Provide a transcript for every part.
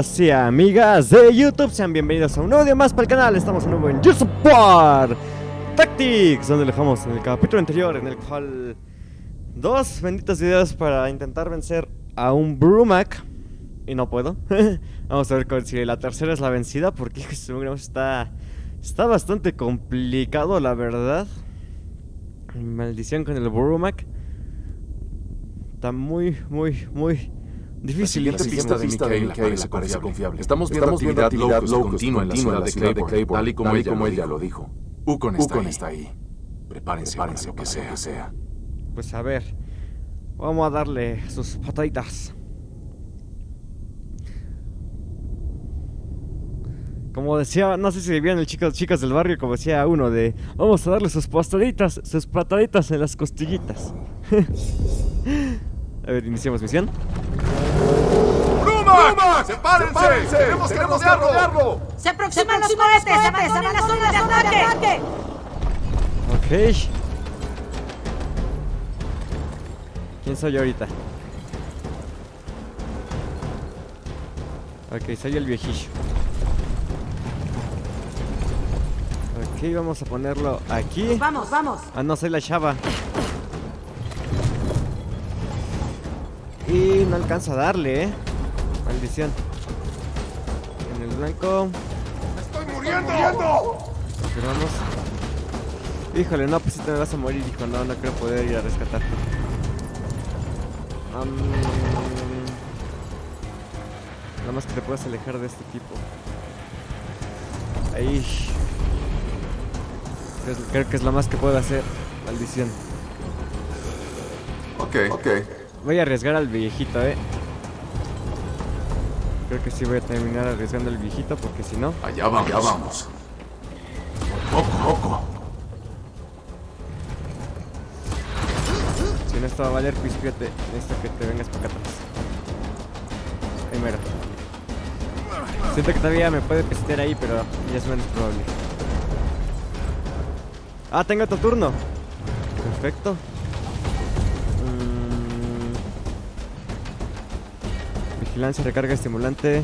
amigos y amigas de YouTube, sean bienvenidos a un nuevo día más para el canal. Estamos de nuevo en YouTube Tactics, donde dejamos en el capítulo anterior, en el cual dos benditos videos para intentar vencer a un Brumac. Y no puedo. Vamos a ver si la tercera es la vencida, porque está, está bastante complicado, la verdad. Maldición con el Brumac. Está muy, muy, muy Difícil. La siguiente pista de Mikael parece, parece confiable. Estamos viendo Estamos actividad, actividad locus, continua en la ciudad de Claiborne, tal y como, tal y como ella, lo dijo. Ukon está, Ukon está ahí. Prepárense, Prepárense para, lo que, sea. que sea. Pues a ver, vamos a darle sus pataditas. Como decía, no sé si vieron el chico, chicas del barrio, como decía uno de, vamos a darle sus pataditas, sus pataditas en las costillitas. a ver, iniciamos misión. ¡Bruma! ¡Sepárense! ¡Sepárense! ¡Tenemos que rodearlo! ¡Se aproximan los cohetes! ¡Abandonen la zona de ataque! Ok. ¿Quién soy yo ahorita? Ok, soy el viejillo. Ok, vamos a ponerlo aquí. Vamos, vamos. Ah, no, soy la chava. Y no alcanza a darle, eh. Maldición. En el blanco. ¡Estoy muriendo! vamos Híjole, no, pues si te me vas a morir, hijo. No, no creo poder ir a rescatarte. nada más que te puedas alejar de este tipo. Ahí. Creo que es lo más que puedo hacer. Maldición. Ok, ok. Voy a arriesgar al viejito, eh. Creo que sí voy a terminar arriesgando al viejito porque si no... Allá vamos. Allá vamos. Poco, poco. Si no esto va a valer, pues fíjate, necesito que te vengas para acá atrás. Primero. Siento que todavía me puede pistear ahí, pero ya es menos probable. Ah, tengo otro turno. Perfecto. Vigilancia, recarga estimulante.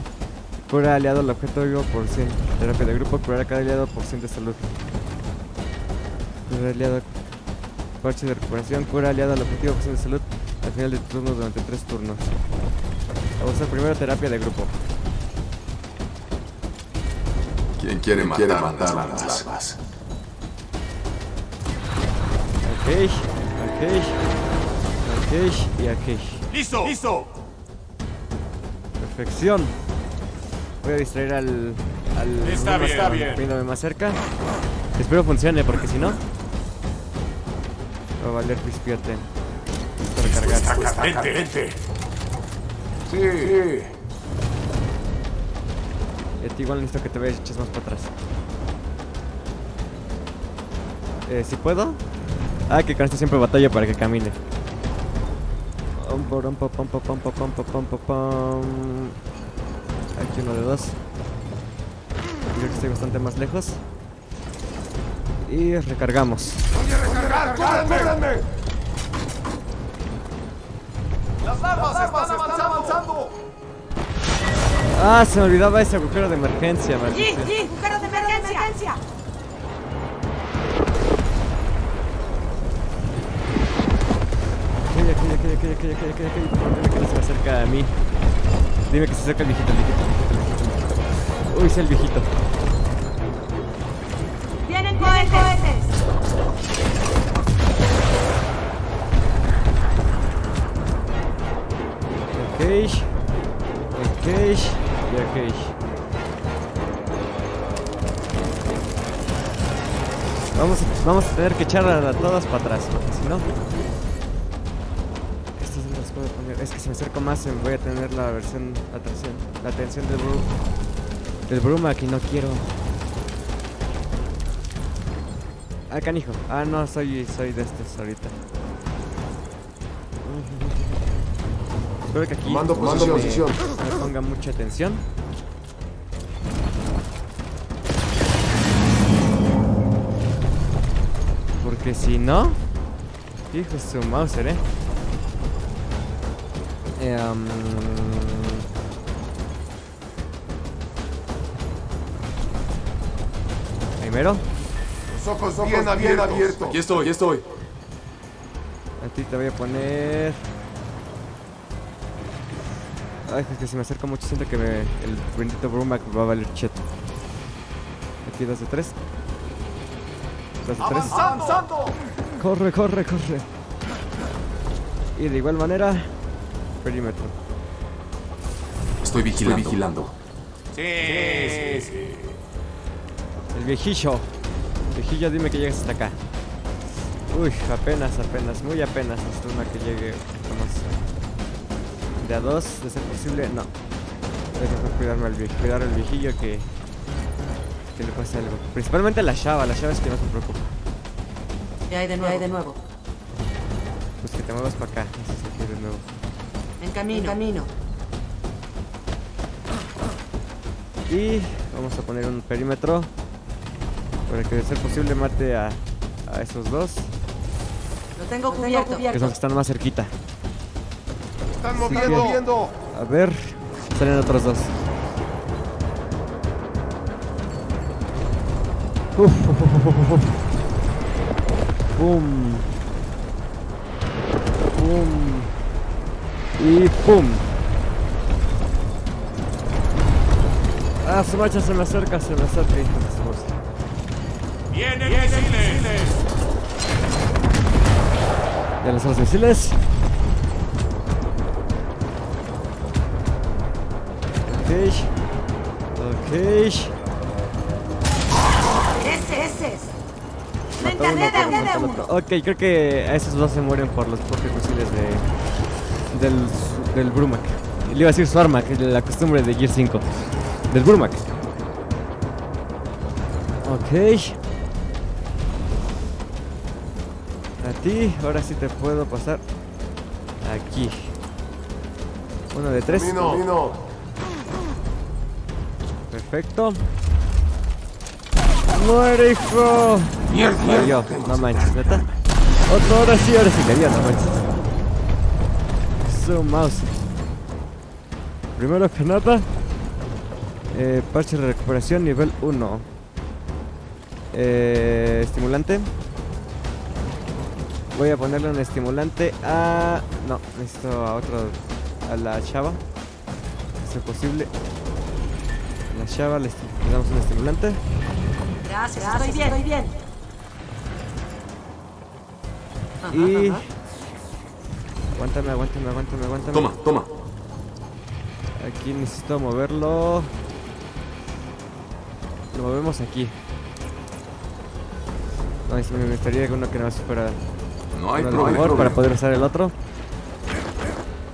Cura aliado al objeto vivo por 100. Terapia de grupo, curar a cada aliado por 100 de salud. Cura aliado. Parche de recuperación, cura aliado al objetivo por 100 de salud. Al final de turno durante 3 turnos. Vamos a primero terapia de grupo. ¿Quién quiere matar, quiere matar a las larvas? Arcade, Arcade, Arcade y Arcade. ¡Listo! ¡Listo! Perfección. Voy a distraer al. al está bien, está bien. Viéndome más cerca. Espero funcione, porque si no. Va a valer pispiote. Para recargar. Vente, Sí. sí. Y a ti igual necesito que te veas eches más para atrás. Eh, ¿Si puedo? Ah, que con esto siempre batalla para que camine. Aquí uno de dos. Creo que estoy bastante más lejos. Y recargamos. ¡Voy a recargar! ¡Córranme! ¡Las armas están avanzando! Ah, se me olvidaba ese agujero de emergencia, maldición. ¡Sí, sí! ¡Agujero de emergencia! Ok, ok, ok, ok, ok, ok. Dime que no se acerca a mí. Dime que se acerca el viejito, el viejito, el viejito, el viejito. Uy, es el viejito. ¡Vienen cohetes! Ok. Ok. Y ok. Vamos, vamos a tener que echar a todas para atrás, si no... Es que si me acerco más voy a tener la versión, la atención, la atención del Brum. Del Bruma que no quiero. Ah, canijo. Ah, no, soy, soy de estos ahorita. Espero que aquí mando posición. Me, ponga mucha atención. Porque si no, hijo su Mauser, eh. Um... Primero. Los ojos, bien, abiertos. Aquí estoy, aquí estoy. A ti te voy a poner. Ay, es que si me acerco mucho siento que me... el bendito Brumac va a valer cheto. Aquí dos de tres. Dos de ¡Avanzando! tres. ¡Avanzando! Corre, corre, corre. Y de igual manera, perímetro. Estoy vigilando. Estoy vigilando. Sí, sí, sí. El viejillo. Viejillo, dime que llegues hasta acá. Uy, apenas, apenas, muy apenas hasta una que llegue más. De a dos, de ser posible, no. Tengo que cuidarme al viejillo, cuidar al viejillo que, que le pase algo. Principalmente la chava, la chava es que no se preocupa. ¿Qué hay de nuevo? ¿Qué hay de nuevo? Pues que te muevas para acá, eso es aquí de nuevo. Camino. En camino. Y vamos a poner un perímetro para que de ser posible mate a, a esos dos, Lo tengo cubierto. que son los que están más cerquita. Están moviendo. A ver, salen otros dos. Uf, uf, uf, uf, uf. Y pum. Ah, su marcha se me acerca, se me acerca. Vienen misiles. Ya lanzó los misiles. Ok. Ok. Ese, ese es. Me Mata uno, mata. Ok, creo que a esos dos se mueren por los propios misiles de, del, del Brumac. Le iba a decir su arma, que es la costumbre de Gear 5. Del Brumac. Ok. A ti, ahora sí te puedo pasar aquí. Uno de tres. Camino. Camino. Perfecto. ¡Muere, hijo! Mierda. Murió, no manches, neta. Otro, ahora sí, ahora sí le dio, no manches. Su mouse. Primero que nada, eh, parche de recuperación nivel 1. Eh, estimulante. Voy a ponerle un estimulante a. No, necesito a otro. A la chava. Si es posible. A la chava le, damos un estimulante. Gracias, estoy bien. Estoy bien. Ajá, Y. ajá. Aguántame, aguántame, aguántame, aguántame. Toma, toma. Aquí necesito moverlo. Lo movemos aquí. No, me gustaría que uno que no fuera No hay problema. mejor para poder usar el otro.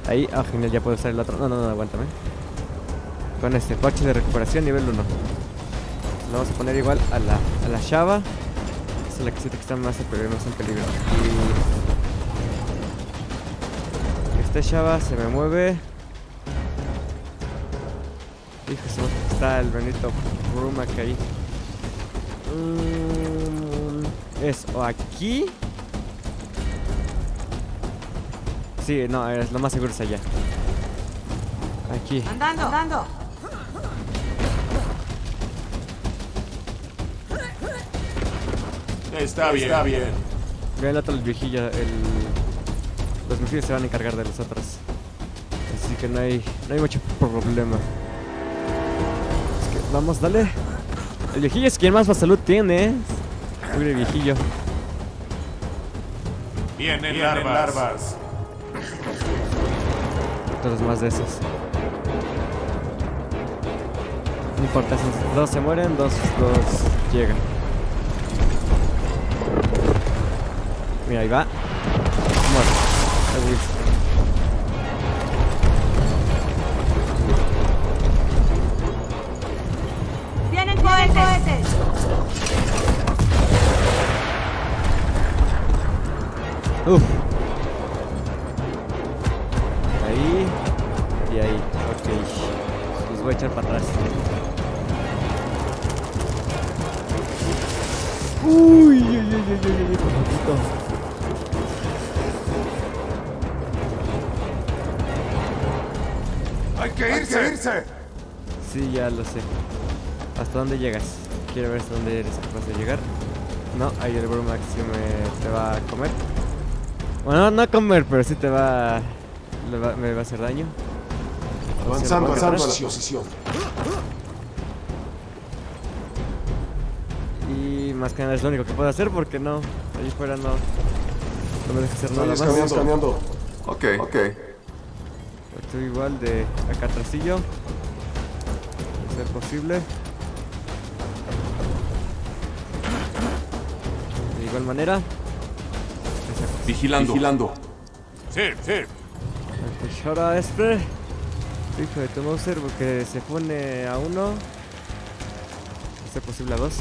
Ahí, ah, genial, ya puedo usar el otro. No, no, no, aguántame. Con este parche de recuperación nivel 1. Lo vamos a poner igual a la, a la Shava. Esa es la que siento que está más. Más en peligro. Y este Shava se me mueve. Hijo, está el Benito Brumac ahí. Mm, es o aquí. Sí, no, es lo más seguro es allá. Aquí. Andando. Andando. Está bien. Está bien. Ve el otro, el viejillo, el... Los misiles se van a encargar de los otros. Así que no hay, no hay mucho problema. Es que, vamos, dale. El viejillo es quien más más salud tiene, ¿eh? Pobre viejillo. Vienen, larvas. Otros más de esos. No importa, si dos se mueren, dos, dos llegan. Mira, ahí va. Uf. Ahí. Y ahí. Ok. Los voy a echar para atrás. Uy, uy, uy, uy, uy, uy, uy, por poquito. Hay que irse. irse. Sí, ya lo sé. ¿Hasta dónde llegas? quiero ver hasta dónde eres capaz de llegar. No, ahí el Brumax sí me te va a comer. Bueno, no a comer, pero sí te va, le va me va a hacer daño. Avanzando, avanzando a la posición. Y más que nada es lo único que puedo hacer porque no, allí fuera no, no me deja hacer nada Estoy más. escaneando, escaneando. Ok, ok. Estoy igual de acá atrasillo. De ser posible. De igual manera. Vigilando. Vigilando. Sí, sí. Pues ahora este. Hijo de tu Mauser porque se pone a uno. Ser posible a dos.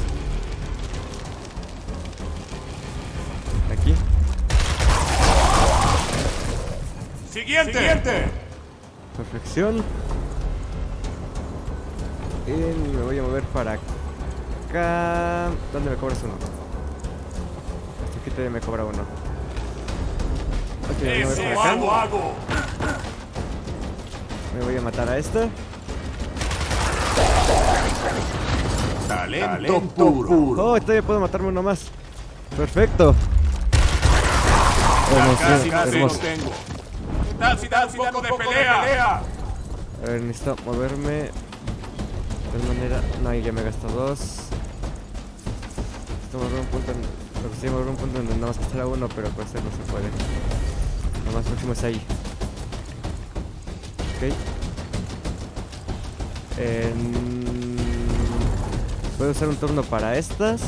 Aquí. Siguiente. Perfección. Y me voy a mover para acá. ¿Dónde me cobras uno? Hasta aquí te me cobra uno. Me voy a mover Eso para acá. hago, hago. Me voy a matar a este. Talento, puro. Oh, todavía puedo matarme uno más. Perfecto. Casi Hermoso, más lo hermoso. tengo. ¿Qué tal si da un poco de pelea? A ver, necesito moverme. De manera. No, ya me gasto dos. Necesito mover un punto. En... Mover un punto donde nada más que uno, pero pues no se puede. Lo más próximo es ahí. Ok. En- Puedo usar un turno para estas.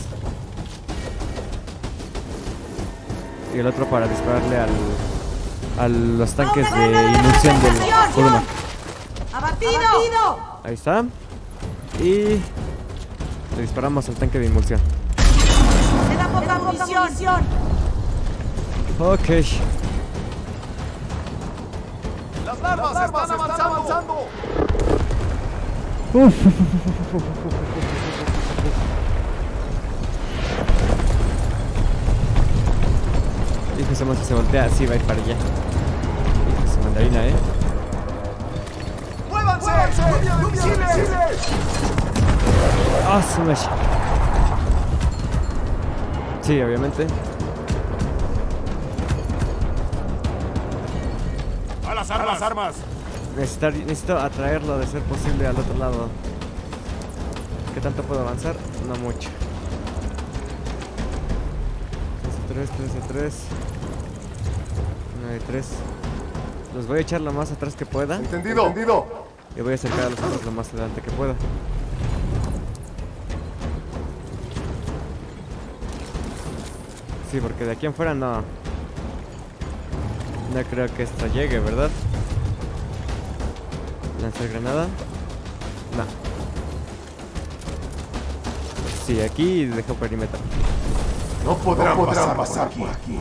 Y el otro para dispararle al. a los tanques de inmunción del Kuruma. ¡Abatido! Ahí está. Y le disparamos al tanque de. ¡Queda poca munición! Ok. Las armas están avanzando. Hijo, se se voltea, sí va a ir para allá. Hijo, mandarina, eh. ¡Muévanse! ¡Lluvia de misiles! Ah, su mecha. Sí, obviamente. ¡A las armas! ¡A las armas! Necesitar, necesito atraerlo de ser posible al otro lado. ¿Qué tanto puedo avanzar? No mucho. 3 3 3 9 3 Los voy a echar lo más atrás que pueda. Entendido. Entendido. Y voy a acercar a los otros lo más adelante que pueda. Sí, porque de aquí en fuera no. No creo que esto llegue, ¿verdad? Lanzar granada. No. Sí, aquí dejo perímetro. No podrán, pasar, por aquí.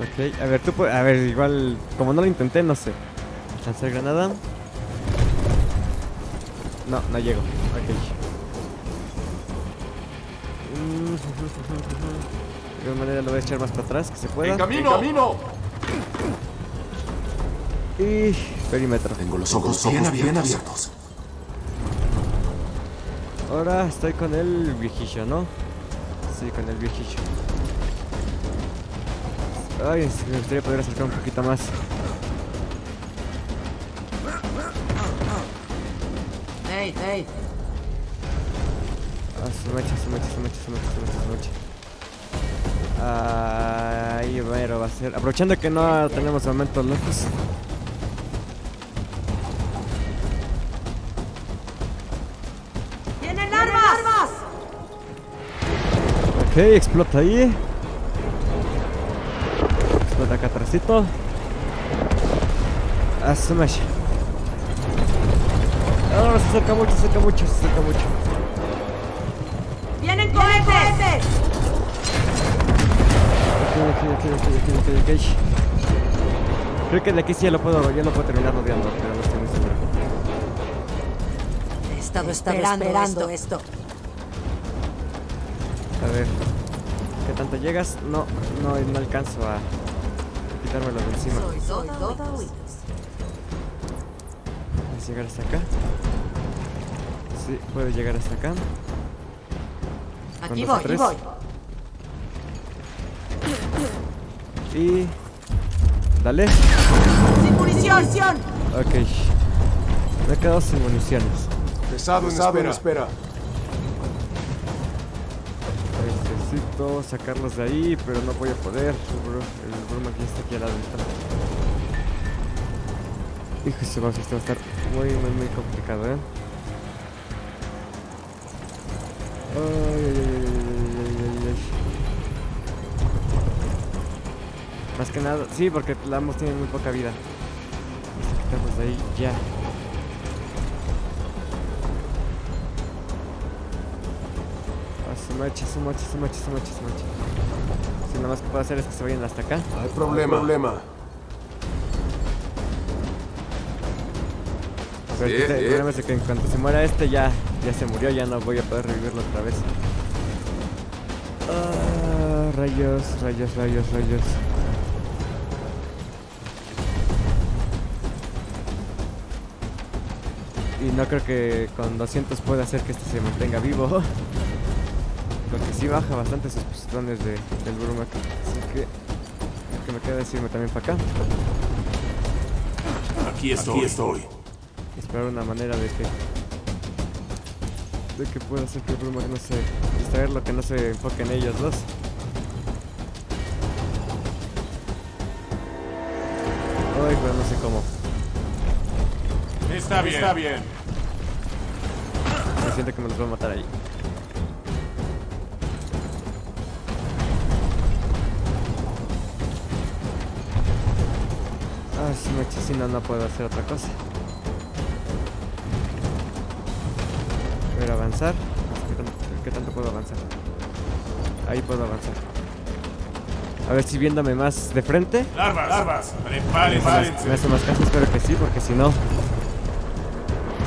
Ok, a ver, tú puedes. A ver, igual. Como no lo intenté, no sé. Lanzar granada. No, no llego. Ok. Mm, De alguna manera lo voy a echar más para atrás, que se pueda. En camino. En camino. Y. Perímetro. Tengo los ojos, bien, abiertos. Ahora estoy con el viejillo, ¿no? Sí, con el viejillo. Ay, me gustaría poder acercar un poquito más. ¡Ey, ey! Ah, su mecha, su mecha, su mecha, su mecha, su mecha, su mecha. Ah, Ahí mero va a ser. Aprovechando que no tenemos momentos lejos. Ok, explota ahí. Explota acá atrásito. A su mecha. Ah, se acerca mucho, se acerca mucho, se acerca mucho. ¡Vienen cohetes! Ok, ok, ok, ok, ok, ok, ok. Creo que de aquí sí ya lo puedo, ya lo puedo terminar rodeando, pero no estoy muy seguro. He estado esperando, esto. A ver. ¿Qué tanto llegas? No, no, no alcanzo a quitármelo de encima. Soy, toda. ¿Puedes llegar hasta acá? Sí, puedo llegar hasta acá. Aquí voy, aquí voy. Y... Dale. Sin munición. Ok. Me he quedado sin municiones. Pesado, Pesado en espera. Necesito sacarlos de ahí, pero no voy a poder. El Bruma aquí está aquí a la ventana. Hijo, este va a estar muy, muy, muy complicado, ¿eh? Ay, ay, ay, Más que nada, sí, porque la ambos tienen muy poca vida. Quitarlos de ahí ya. Mache, su mache, su mache, su mache. Si nada más que puedo hacer es que se vayan hasta acá. No hay problema. No hay problema. Pero el, el problema es que en cuanto se muera este ya, ya se murió, ya no voy a poder revivirlo otra vez. Ah, rayos, rayos, rayos, rayos. Y no creo que con 200 pueda hacer que este se mantenga vivo. Porque sí baja bastante sus posiciones de, del Brumac. Así que lo que me queda es irme también para acá. Aquí estoy. Aquí estoy. Esperar una manera de que de que pueda hacer que el Brumac no se distraerlo, que no se enfoque en ellos dos. Ay, pero no sé cómo. Está bien. Está bien. Me siento que me los voy a matar ahí. Si me si no, no puedo hacer otra cosa. Voy a avanzar. ¿Qué tanto, ¿Qué tanto puedo avanzar? Ahí puedo avanzar. A ver si viéndome más de frente. Larvas, larvas. Prepárense. Me hace más caso, espero que sí, porque si no.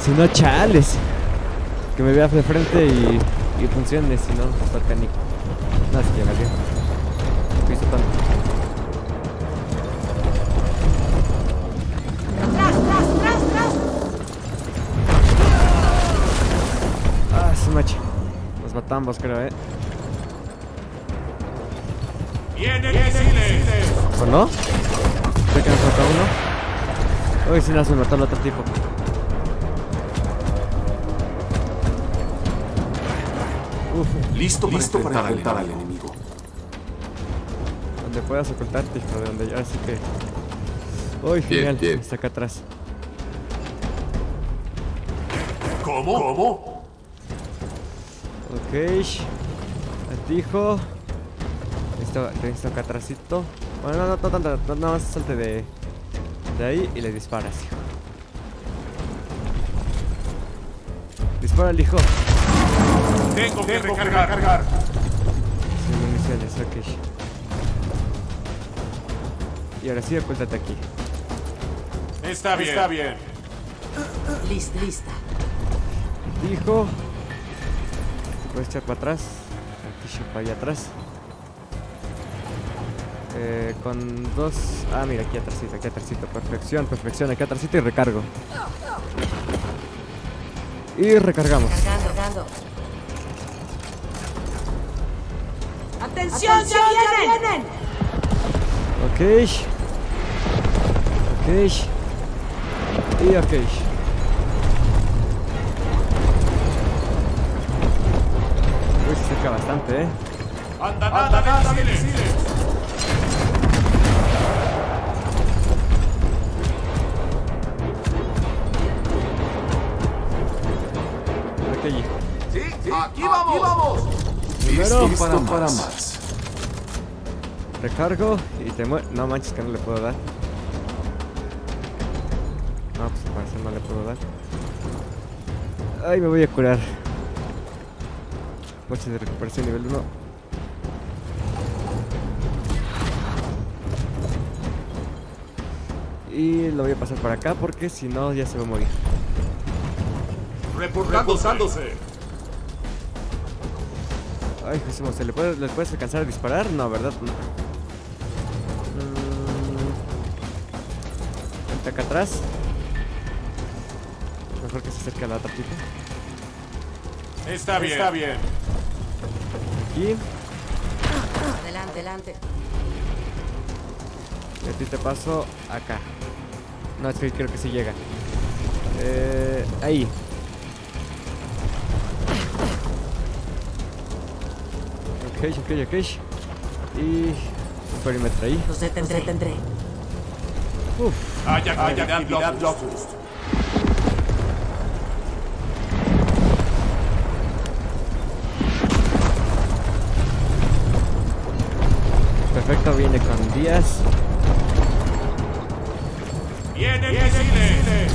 Si no, chales. Que me vea de frente y, y funcione, si no, está canico. No, si llega bien. Piso tanto. Nos matamos, creo, eh. ¡Viene, viene, ¿O no? Creo que nos mató uno. Uy, si no, se mató el otro tipo. Uf. Listo, Listo para enfrentar al enemigo. Donde puedas ocultarte, hijo, de donde yo, así que... Uy, genial, está acá atrás. ¿Cómo? ¿Cómo? Ok. Atijo. Esto, esto acá atrásito. Bueno, no, no, no, no, no, no, más salte de, de ahí y le disparas, hijo. Dispara al hijo. Tengo que recargar. recargar. Sin municiones, ok. Y ahora sí, ocultate aquí. Está bien. Está bien. Lista, lista. Hijo. Puedes echar para atrás. Aquí para allá atrás. Eh, con dos... Ah, mira, aquí atrásito, aquí atrásito. Perfección, perfección. Aquí atrásito y recargo. Y recargamos. Cargando, ¡Atención, ¡Atención ya vienen! Ok. Ok. Y ok. Se acerca bastante, ¿eh? ¡Anda, anda, anda, anda Aquí. Sí, sí, aquí vamos. Aquí vamos. Primero para, para más. Recargo y te muero. No manches que no le puedo dar. No, pues parece no le puedo dar. Ay, me voy a curar. Coche de recuperación nivel 1. Y lo voy a pasar para acá porque si no ya se va a morir. Reportándose. Ay, Jesús, ¿se le puede, ¿les puedes alcanzar a disparar? No, ¿verdad? No. Mm. acá atrás. Mejor que se acerque a la otra. Está bien. Está bien. Aquí. Adelante, adelante. Y a ti te paso acá. No, es que creo que sí llega. Eh, ahí. Ok, ok, ok. Y un perímetro ahí. Los detendré, detendré. Uf, Hay actividad Locust. Viene con 10. Viene misiles.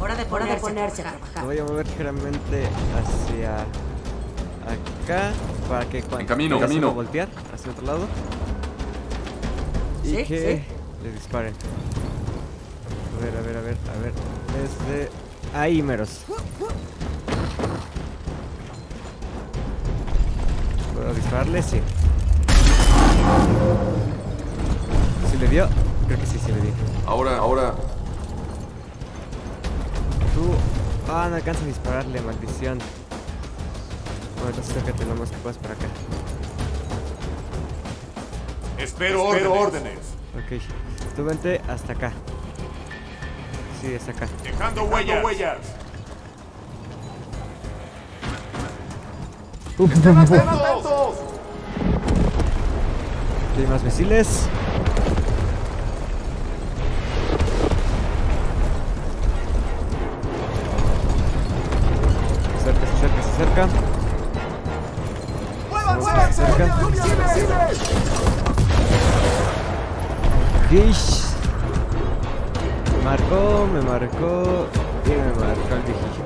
Hora de ponerse, ponerse a trabajar. voy a mover ligeramente hacia acá para que cuando En camino, camino. voltear hacia otro lado y Sí, que sí. le disparen. A ver, a ver, a ver, a ver. Desde ahí, meros. ¿Puedo dispararle? Sí. ¿Sí le dio? Creo que sí, sí le dio. Ahora, ahora. Tú. Ah, no alcanza a dispararle, maldición. Bueno, entonces déjate lo más que puedas para acá. Espero, órdenes. Ok. Tú vente hasta acá. Sí, hasta acá. Dejando huellas. huellas. ¡Atentos! Aquí hay más misiles. Se acerca, se acerca, se acerca. Se acerca. Gish. Me marcó, me marcó y me marcó el viejillo.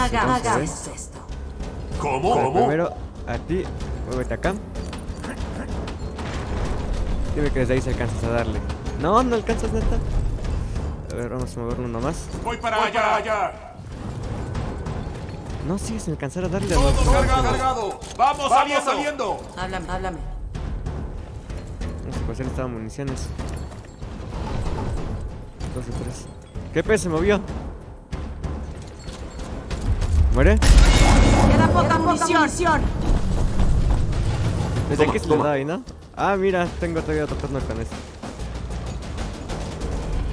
Haga, hagamos esto. ¿Cómo? Pero ¿Cómo? Primero a ti, muévete acá. Dime que desde ahí se alcanzas a darle. No, no alcanzas neta. A ver, vamos a moverlo uno más. Voy para allá. allá. No, sigues sin alcanzar a darle a Todo cargado. cargado. Vamos, saliendo. saliendo. Háblame, háblame. No sé cuál estaba municiones. Dos y tres. ¿Qué pez se movió? ¿Muere? Queda poca munición. Desde Toma, aquí se le da ahí, ¿no? Ah, mira, tengo todavía otro turno con eso.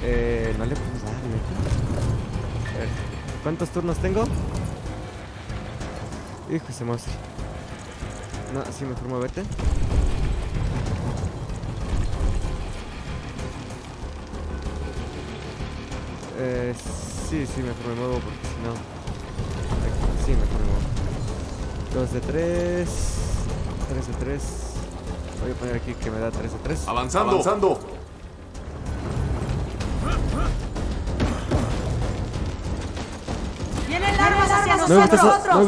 Eh, no le puedo dar, neta. A ver, ¿cuántos turnos tengo? Hijo, ese monstruo. No, sí, mejor muévete. Eh, sí, sí, mejor me muevo porque si no... Sí, mejor me muevo. Dos de tres. Tres de tres. Voy a poner aquí que me da tres de tres. Avanzando. Avanzando. Vienen armas hacia No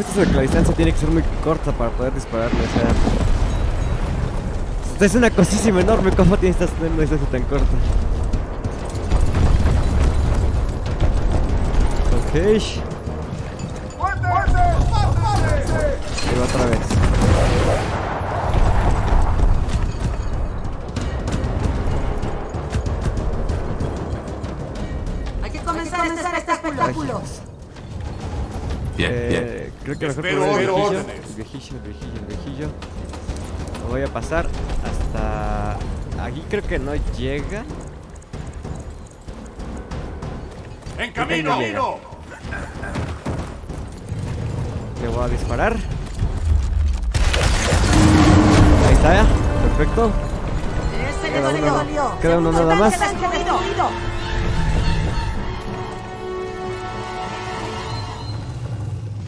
eso de que la distancia tiene que ser muy corta para poder dispararle, o sea... Es una cosísima enorme, ¿cómo tienes una distancia tan corta? Ok. Ahí va otra vez. Hay que comenzar este espectáculo. Bien, bien. Eh, creo que mejor Espero el viejillo, el viejillo, el viejillo, el viejillo. Lo voy a pasar hasta... Aquí creo que no llega. En que camino. no. Le voy a disparar. Ahí está, ya. Perfecto. Queda uno, queda uno nada más.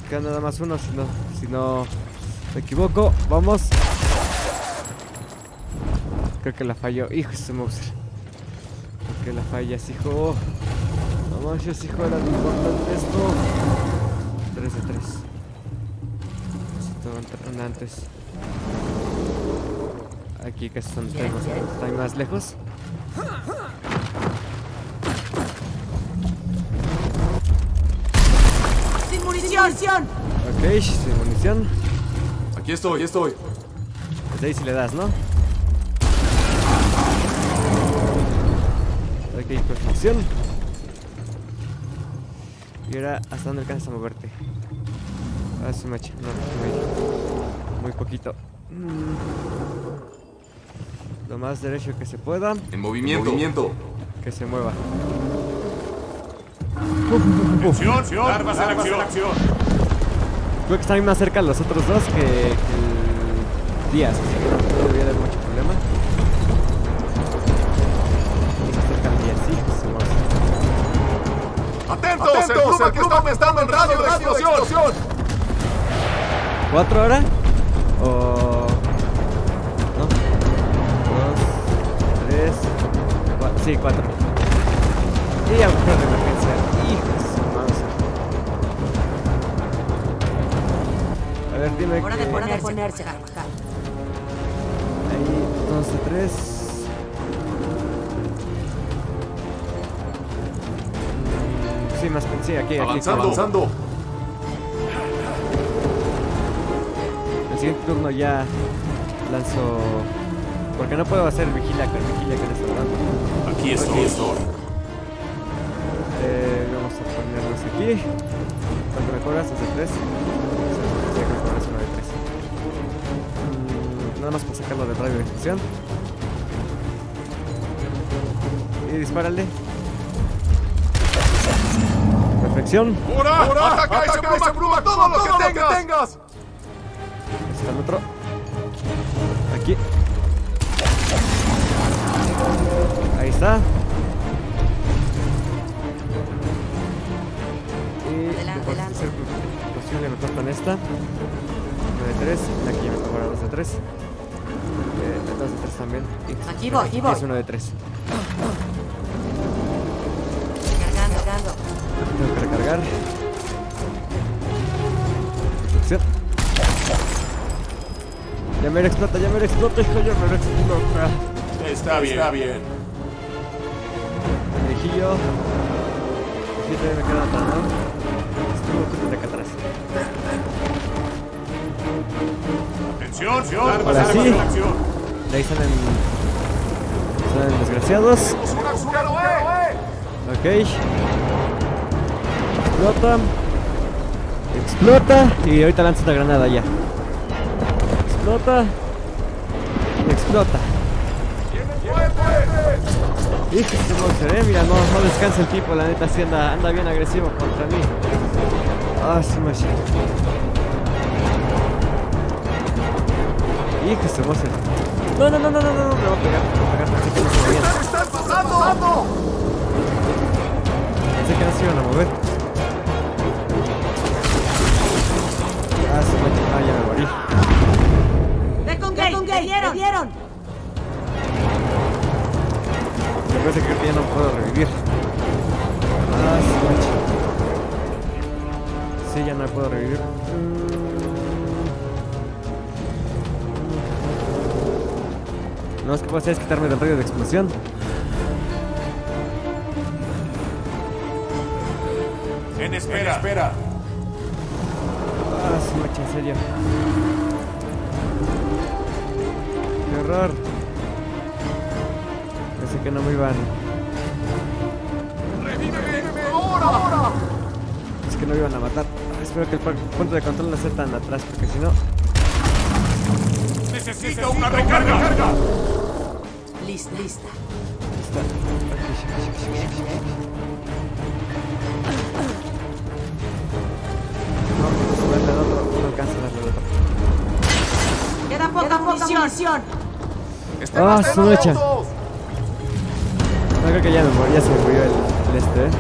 Queda nada más uno, si no, si no me equivoco. Vamos. Creo que la falló. Hijo, ese monstruo. Creo que la fallas, hijo. No manches, hijo, era importante esto. 3 de 3. Antes. Aquí casi están Bien, lejos. bien. Están más lejos. Sin munición. Ok, sin munición. Aquí estoy, estoy. Desde ahí si le das, ¿no? Ok, perfección. Y ahora, ¿hasta dónde alcanzas a moverte? Ah, sí, macho. No, muy, muy poquito. Lo más derecho que se pueda. En movimiento. movimiento. Que se mueva. Acción, armas en acción. Creo que están más cerca los otros dos que, que el Díaz, así que no debería haber mucho problema. Se acerca el. ¡Atentos! ¡Atentos! ¡El club está estando en radio de explosión! ¿Cuatro ahora? ¿O...? ¿No? Dos, tres, cuatro. Sí, cuatro. Y agujero de emergencia. Hijo de su mouse. A ver, dime Hora de que... ponerse, ponerse, Harpa. Ahí, dos de tres. Sí, más sí, aquí, aquí. Avanzando. Avanzando. El siguiente turno ya lanzo. Porque no puedo hacer vigilia con vigilia con esta verdad. Aquí estoy. estoy. Eh, vamos a ponernos aquí. ¿Cuánto mejoras? ¿Es de 3? Sí, mejoras uno de 3. Mm, nada más para sacarlo del radio de ejecución. Y dispárale. Perfección. ¡Hurra! ¡Ataca ese pluma, pluma! ¡Todo lo que tengas! Está el otro. Aquí. Ahí está. Y Adelante, adelante. ser posible me esta. 1 de 3. Aquí ya me tocó la 2 de 3. Eh, 2 de 3 también. Y Aquí voy, aquí voy. Es 1 de 3. Cargando, cargando. Tengo que recargar. Ya me lo explota, ya me lo explota, hijo, ya me lo explota. Está bien. Está bien. Viejillo. Sí, todavía me queda atrás, ¿no? Estuvo de acá atrás. Atención, armas, Ahora sí. en acción. De ahí salen. Salen desgraciados. Ok. Explota. Explota. Y ahorita lanza una granada ya. Explota. Explota. Hijo este monster, eh. Mira, no, no descansa el tipo, la neta, sí anda, anda bien agresivo contra mí. Ah, sí. Hijo monster. No, no, no, no, no, no, no, me va a pegar, me va a pegar, pensé que no se movían. Pensé que no se iban a mover. Ah, sí, macho, ah, ya me morí. Gate, dieron, dieron. Me parece que ya no puedo revivir. Ah, sí, macho. Sí, ya no puedo revivir. No, es que puedo hacer es quitarme del radio de explosión. En espera. espera. Ah, sí, macho, en serio. Horror. Pensé que no me iban. Es que no me iban a matar. Ah, espero que el pu- punto de control no esté tan atrás, porque si no. Necesito una recarga. Lista, lista. Está. No, el otro, no alcanza a darle el otro. Queda poca munición. Ah, su mecha. No creo que ya, me murió, ya se me murió el, el este, eh.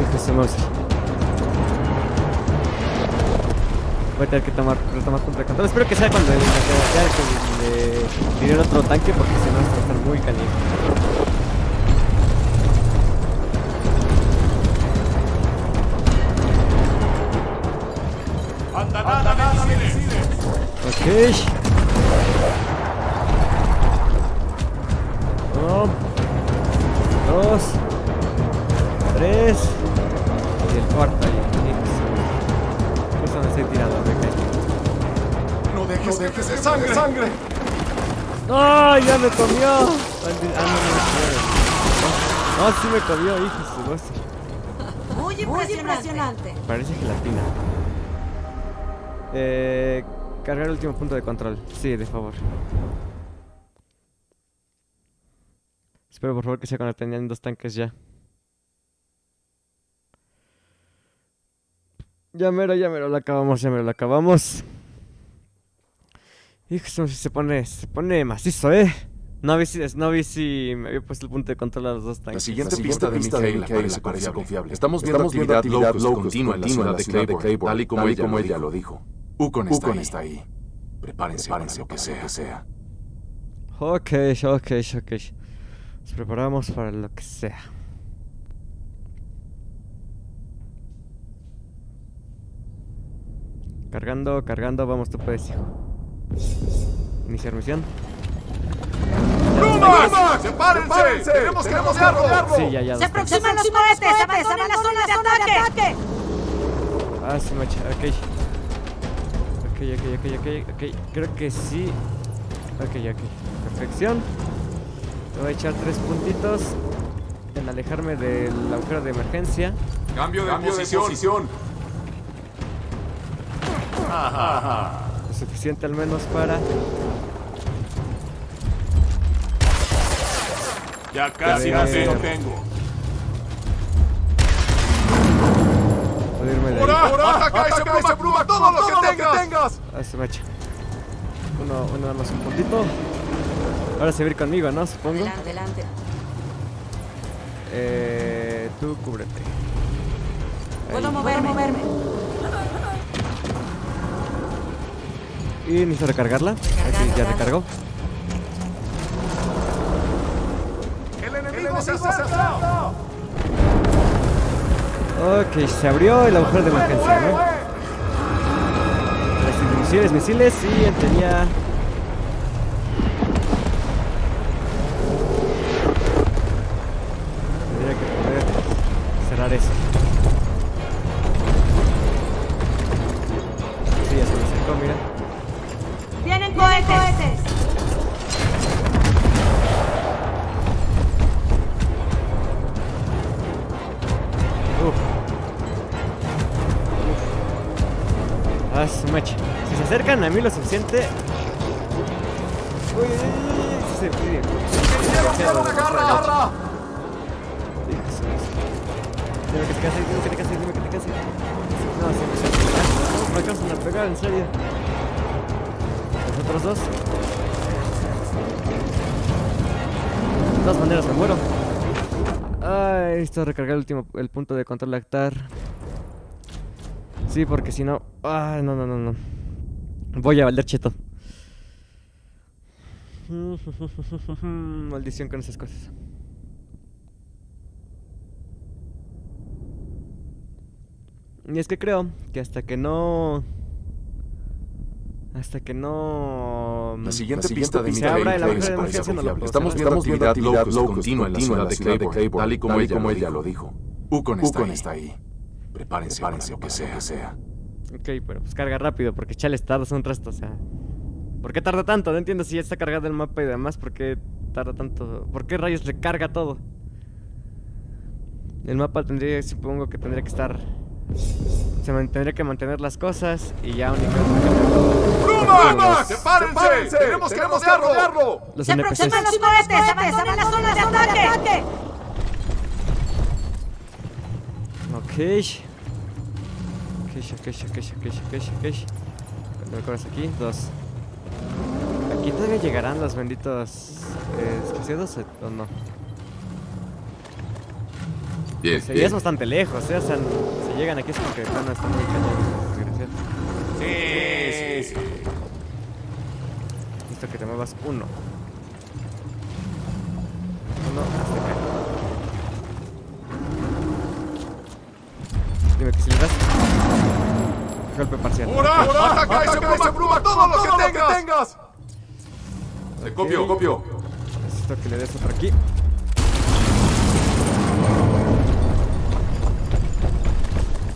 Hijo de mouse. Voy a tener que tomar, retomar contra el control. Espero que sea cuando le, que otro tanque porque si no va a estar muy caliente. Anda, dos, tres y el cuarto ahí. Justo donde estoy tirando, me caí. No dejes, no dejes de sangre, sangre. ¡No! ¡Ya me comió! Maldi- Ah, no, no, no, No, sí me comió, hijo su voz. Muy impresionante. Parece gelatina. Eh, cargar el último punto de control. Sí, de favor. Espero por favor que sea cuando tenían dos tanques ya. Ya mero, ya mero, lo acabamos, ya mero, lo acabamos. Hijo, se pone, se pone macizo, eh. No vi si, no vi si me había puesto el punto de control a los dos La tanques. siguiente pista de Michaela parece parece confiable. Estamos viendo actividad locus continua en la ciudad de Claiborne, tal y como ella como ella lo dijo. Ukon está ahí. Prepárense para lo que sea. que sea. Ok, ok, ok. Nos preparamos para lo que sea. Cargando, cargando, vamos, tú puedes, hijo. Iniciar misión. ¡Rumas! ¡Sepárense! ¡Tenemos que rodearlo! Sí, ya, ya. Se aproximan los cohetes. Abandonen la zona de ataque. Ah, sí, macho, ok. Ok, ok, ok, ok, ok. Creo que sí. Ok, ok. Perfección. Le voy a echar tres puntitos en alejarme del agujero de emergencia. Cambio de posición. Lo suficiente al menos para Ya casi ver. lo tengo. poder irme de ahí. ¡Ahora! ¡Ataca ese bruma! ¡Todo lo que tengas! Ah, se me echa. Uno, uno nada más un puntito. Ahora se va a ir conmigo, ¿no? Supongo. Adelante, adelante. Eh, tú cúbrete. Puedo Ahí. moverme. moverme. Y necesito recargarla. Aquí ya recargó. ¡El enemigo se acerca! Ok, se abrió el agujero de emergencia, ¿no? Misiles, misiles y en teoría... eso. Sí, ya se me acercó, mira. Vienen cohetes. Uf. Uf. Ah, su mecha. Si se acercan a mí lo suficiente. Uy, uy, uy, uy, sí se pide. Dime que te cases, dime que te dime que te. No, sí me. No, me alcanzan a pegar, en serio. Los otros dos. De todas maneras me muero. Ay, necesito recargar el último, el punto de control lactar. Sí, porque si no... Ay, no, no, no, no. Voy a valer cheto. Maldición con esas cosas. Y es que creo que hasta que no... Hasta que no... La siguiente pista de se abra el agujero de Estamos cerrar. viendo actividad locus continua en la ciudad de Claiborne, tal y como ella lo dijo. Ukon está ahí. Prepárense para lo que sea. que sea. Ok, pero pues carga rápido, porque chales tardas un resto, o sea. ¿Por qué tarda tanto? No entiendo si ya está cargado el mapa y demás, ¿por qué tarda tanto? ¿Por qué rayos recarga todo? El mapa tendría, supongo que tendría que estar. Se man- tendría que mantener las cosas y ya únicamente. ¡Rumas! ¡Sepárense! ¡Tenemos que rodearlo! Los Se aproximan los cohetes. Abandonen la zona de ataque. Ok. Ok, ok, ok, ok. ¿Cuánto me cobras aquí? Dos. ¿Aquí todavía llegarán los benditos eh, o no? Bien, sea, ya es bastante lejos, ¿eh? O sea, si llegan aquí es porque van a estar muy cañones, desgraciados. Sí, sí, sí. Listo que te muevas uno. Uno hasta acá. Dime que si le das. Golpe parcial. ¡Ahora! ¡Ataca ese bruma! ¡Todo lo que tengas! Te copio, copio. Necesito que le des otro aquí.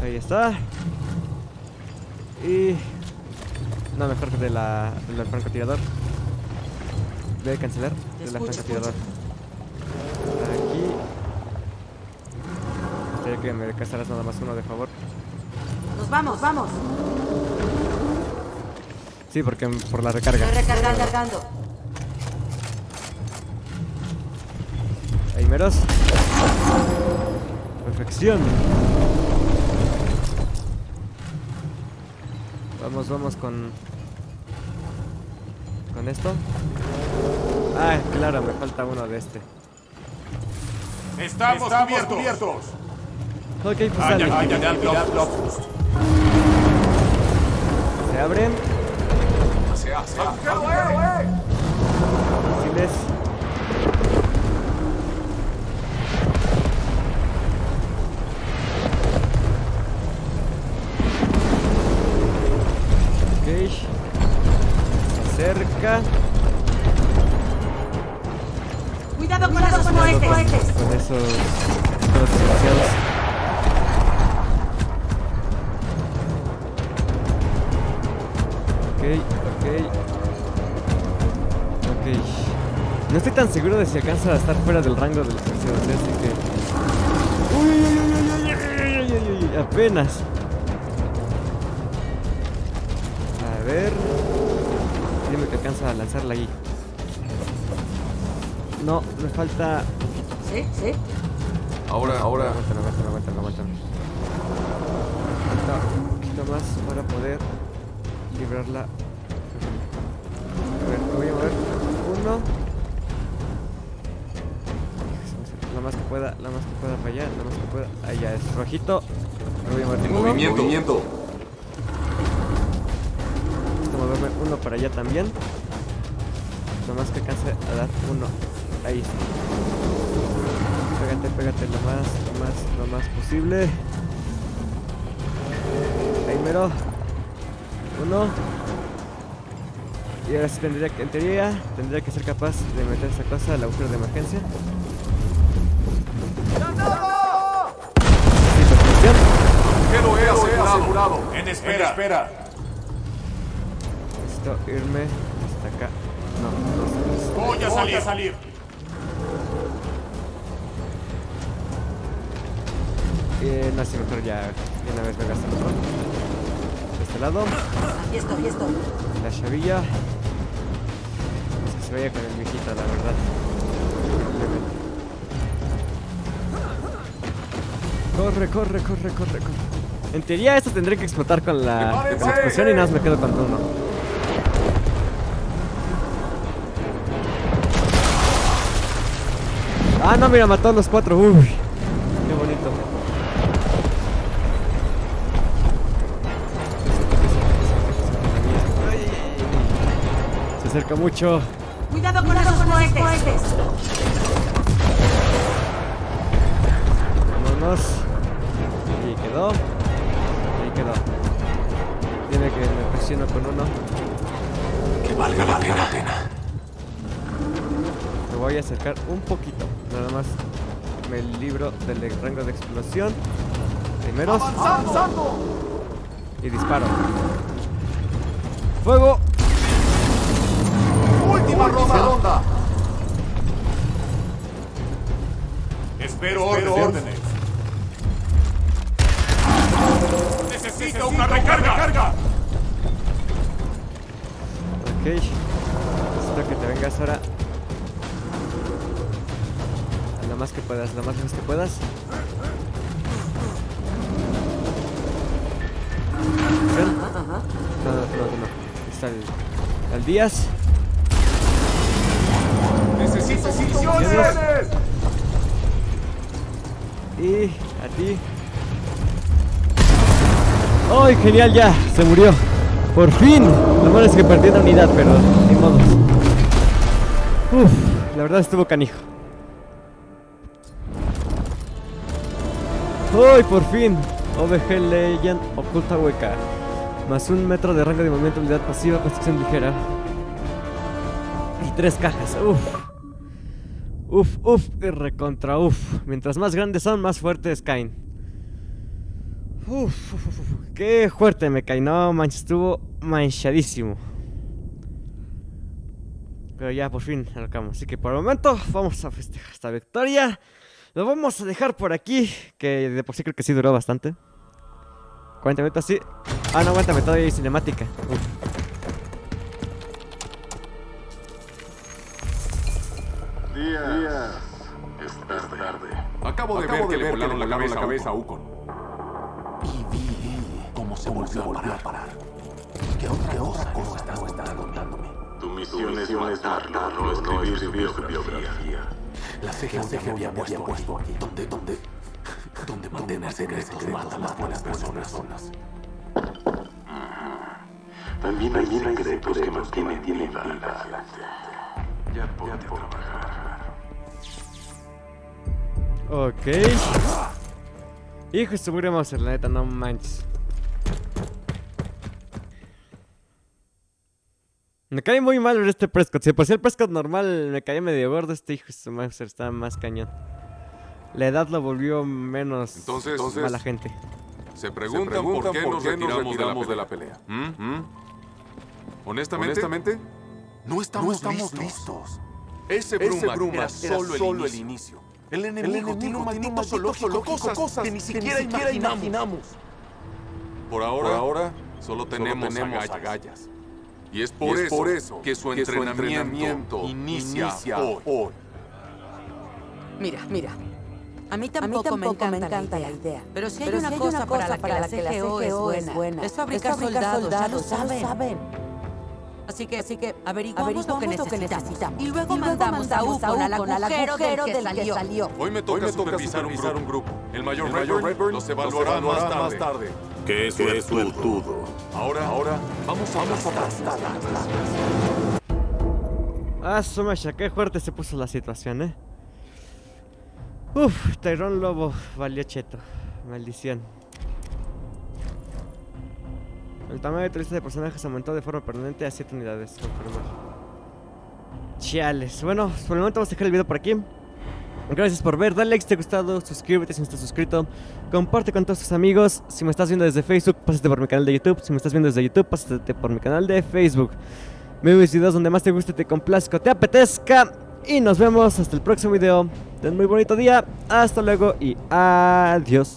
Ahí está. Y. No, mejor que de la, del francotirador. Debe cancelar. De la francotirador. Aquí. que me cazaras nada más uno, de favor. Nos vamos, vamos. Sí, porque por la recarga. Estoy recargando. recargando. Ahí meros. Perfección. Vamos, vamos con... Con esto. Ah, claro, me falta uno de este. Estamos, Estamos cubiertos. Ok, pues sale. Se abren. Se hace. Fáciles. Se acerca. Cuidado con esos cohetes. Con esos... Todos desgraciados. Ok, ok. Ok. No estoy tan seguro de si alcanza a estar fuera del rango de los desgraciados, ¿eh? así que... Uy, uy, uy, uy, uy, uy, uy, uy, uy, uy, apenas. Ver... Dime que alcanza a lanzarla ahí. No, me falta Sí, sí. Ahora, ahora. Aguántalo, aguántalo, aguántalo, aguántalo. Falta un poquito más para poder librarla. A ver, me voy a mover. Uno. La más que pueda, la más que pueda para allá, la más que pueda. Ahí ya es rojito. Me voy a mover uno. Movimiento. Movimiento. Para allá también. Lo más que alcance a dar uno. Ahí está. Pégate, pégate lo más, lo más, lo más posible. Ahí mero. Uno. Y ahora sí tendría que, en teoría, tendría que ser capaz de meter esa cosa al agujero de emergencia. Sí, perfección. Quedo he asegurado. En espera. espera. Necesito irme hasta acá. No, no sé. Voy a salir. salir. Eh, no, sí, mejor ya de una vez me gasto el otro. De este lado, Aquí estoy, estoy. la chavilla. Que se vaya con el viejito, la verdad. Corre, corre, corre, corre, corre. En teoría esto tendré que explotar con la, con la explosión y nada más me quedo con uno. Ah, no, mira, mató a los cuatro. Uy, qué bonito. Se acerca mucho. Cuidado con esos cohetes. Vámonos. Ahí quedó. Ahí quedó. Tiene que me presiono con uno. Que valga la pena. Me voy a acercar un poquito. Nada más me libro del rango de explosión. Primero. Avanzando. Y disparo. ¡Fuego! Última ronda. Espero órdenes. Necesito una recarga. Ok. Necesito que te vengas ahora. Más que puedas, lo más lejos que puedas. ¿Ven? No, no, no, no. Está el, el Díaz. Necesito municiones. Y a ti. ¡Ay, genial! Ya, se murió. Por fin. Lo malo es que perdí una unidad, pero ni modo. Uf, la verdad estuvo canijo. ¡Ay, por fin! OBG Legend oculta hueca. Más un metro de rango de movimiento, habilidad pasiva, construcción ligera. Y tres cajas. Uf. Uf, uf, y recontra uf. Mientras más grandes son, más fuertes caen. Uf, uf, uf, uf. Qué fuerte me cae. No, manches, estuvo manchadísimo. Pero ya por fin arrancamos. Así que por el momento vamos a festejar esta victoria. Lo vamos a dejar por aquí, que de por sí creo que sí duró bastante. 40 minutos, sí. Ah, no, aguántame, todavía hay cinemática. Días. Es tarde. Acabo de ver que le volaron la cabeza a Ukon. Y vi cómo se volvió a parar. ¿Qué otra cosa estás contándome? Tu misión es matarlo, no escribir su biografía. La ceja se me había puesto aquí. ¿Dónde, dónde? ¿Dónde mantener secretos mata las buenas personas? También hay secretos que mantienen viva a la gente. Ya ponte a trabajar. Ok. Hijo, se murió Mauser, la neta, no manches. Me cae muy mal ver este Prescott. Si por si el Prescott normal me caía medio gordo, este hijo de está más cañón. La edad lo volvió menos Entonces, entonces mala gente. se preguntan, por qué, nos, retiramos de la pelea. ¿Mm? ¿Mm? Honestamente, Honestamente, no estamos, listos. Ese Bruma, ese Bruma era solo, el, inicio. El enemigo, tiene un maldito zoológico, cosas, que ni siquiera, imaginamos. Por ahora, ahora solo tenemos, agallas. Y es por, Y es eso, por eso que su que su entrenamiento, entrenamiento inicia, inicia hoy. hoy. Mira, mira. A mí A tampoco, mí tampoco me encanta, la, idea. Pero si hay una, cosa, para la que la CGO, es, buena, es fabricar, soldados, ya lo saben. Así que, así que averiguamos, lo, que necesitamos. Y luego mandamos, a Ukon al agujero, del, que, salió. Hoy me toca, Hoy me toca supervisar, supervisar un, grupo. El mayor, El Redburn, Redburn los evaluará, más tarde. Que eso es todo. Ahora, ahora vamos a aplastar. Ah, Sumasha, qué fuerte se puso la situación, eh. Uf, Tyrone Lobo valió cheto. Maldición. El tamaño de tu lista de personajes aumentó de forma permanente a 7 unidades. Confirmar. Chales. Bueno, por el momento vamos a dejar el video por aquí. Gracias por ver, dale like si te ha gustado, suscríbete si no estás suscrito, comparte con todos tus amigos. Si me estás viendo desde Facebook, pásate por mi canal de YouTube. Si me estás viendo desde YouTube, pásate por mi canal de Facebook. Ve mis videos donde más te guste, te complazca, te apetezca. Y nos vemos hasta el próximo video. Ten muy bonito día. Hasta luego y adiós.